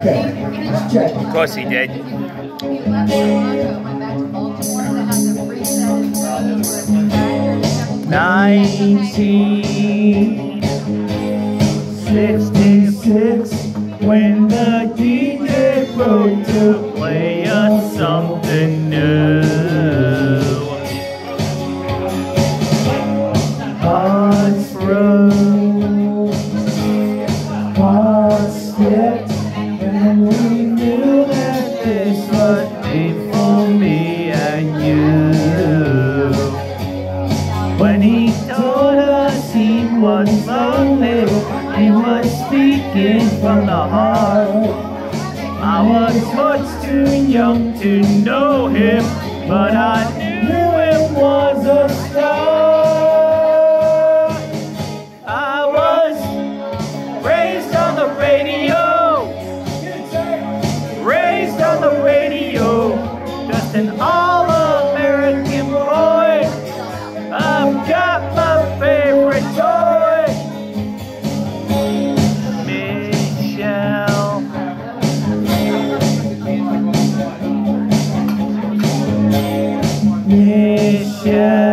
Of course he did. Nineteen sixty-six when the DJ broke to play us something new. When he told us he was lonely, he was speaking from the heart. I was much too young to know him, but I knew it was a start. I was raised on the radio, raised on the radio, just an got my favorite toy, Michelle. Michelle,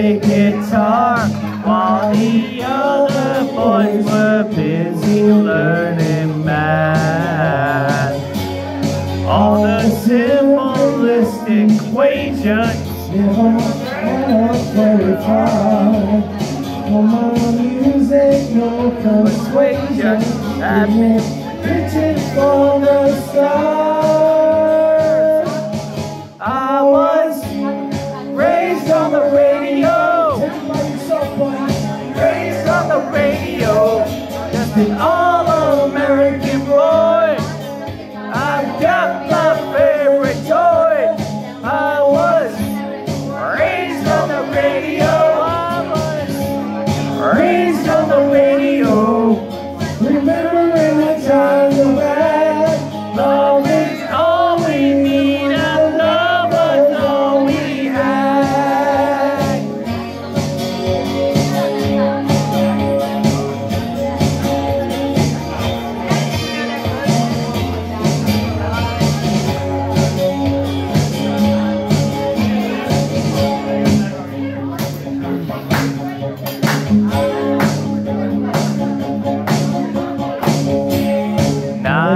play guitar while the other boys were busy learning math. All the simplest equations Never very far. No more music, no persuasion. Been reaching for the stars. Just an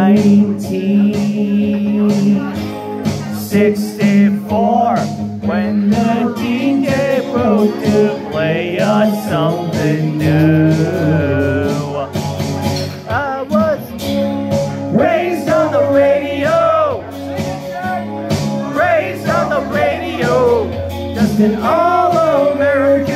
1964 when the DJ broke to play us something new. I was raised on the radio, raised on the radio, just an all-American.